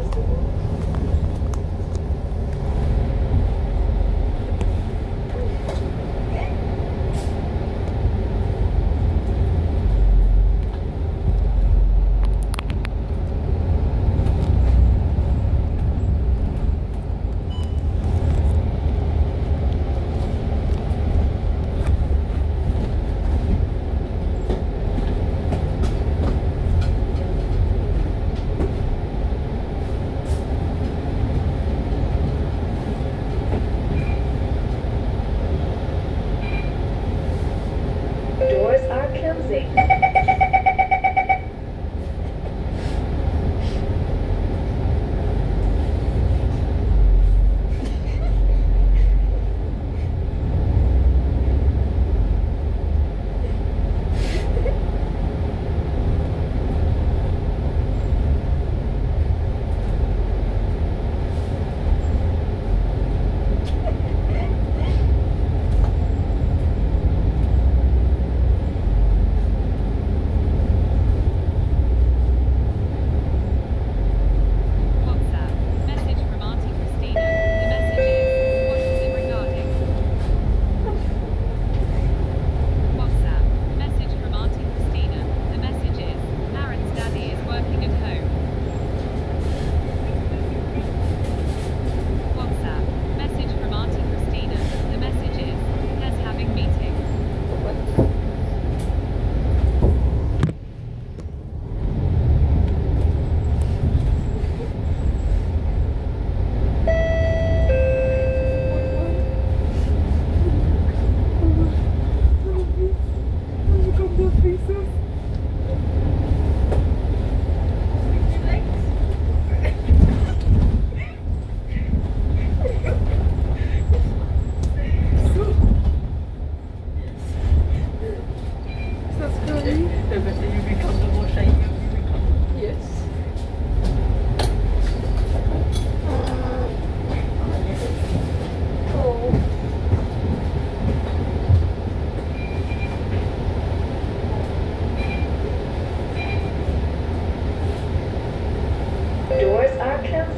何?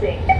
Amazing.